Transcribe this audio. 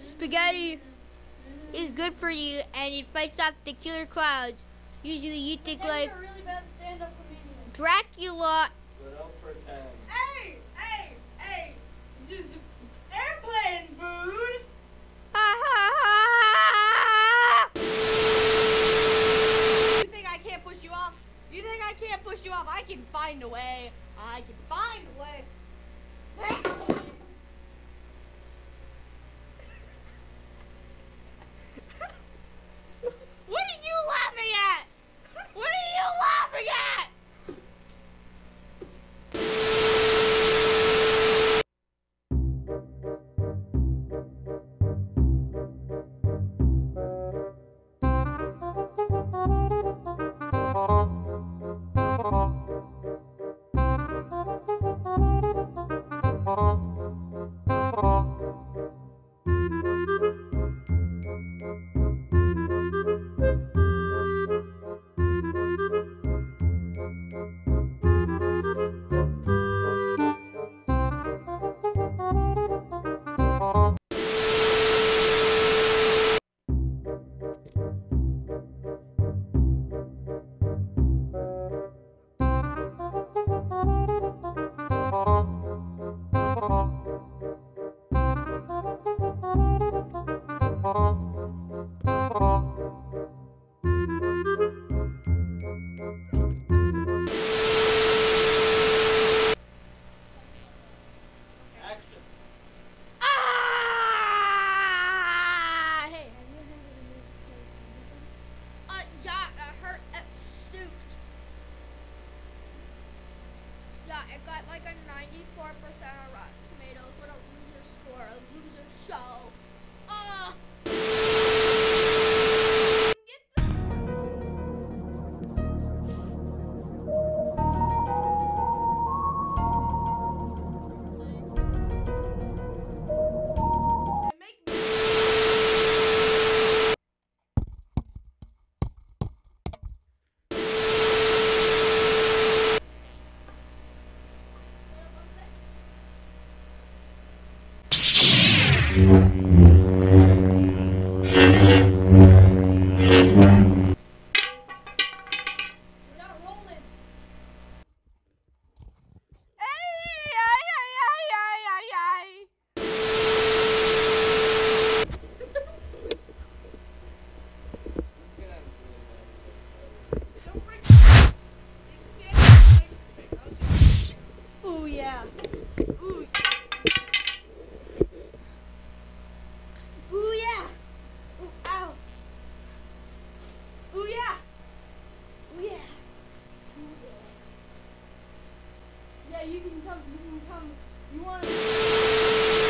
spaghetti is good for you and it fights off the killer clouds. Usually you think like really bad stand-up comedian. Dracula. It got like a 94% on Rotten Tomatoes. What a loser score, a loser show. Ugh! yeah. you can come, you can come. You want to...